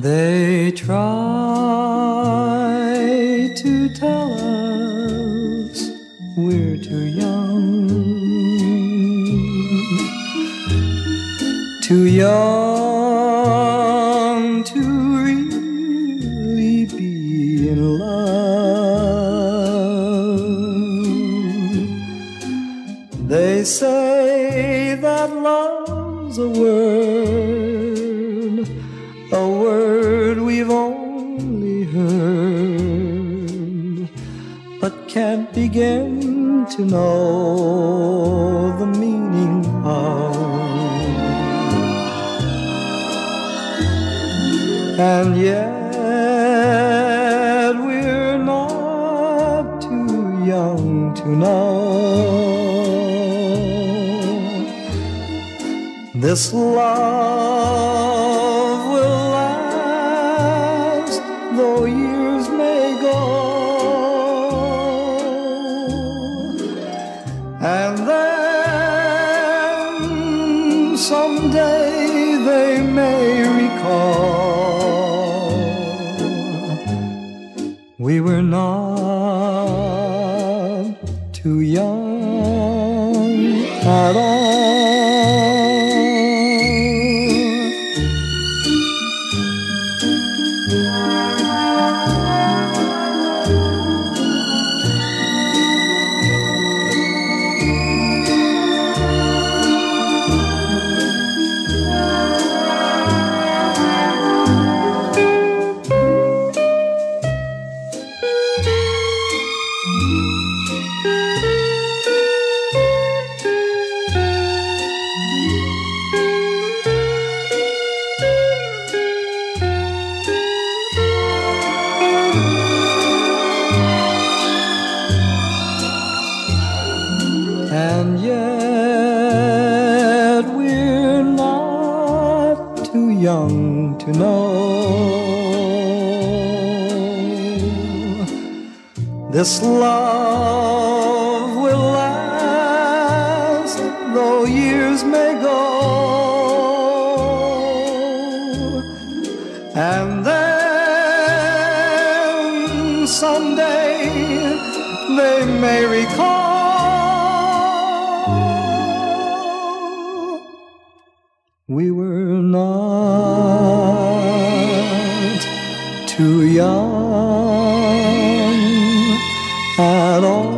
They try to tell us we're too young, too young to really be in love. They say that love's a word, a word we've only heard, but can't begin to know the meaning of. And yet we're not too young to know this love will last though years may go and then someday they may recall we were not too young at all. to know this love will last though years may go. And then someday they may recall we were too young at all.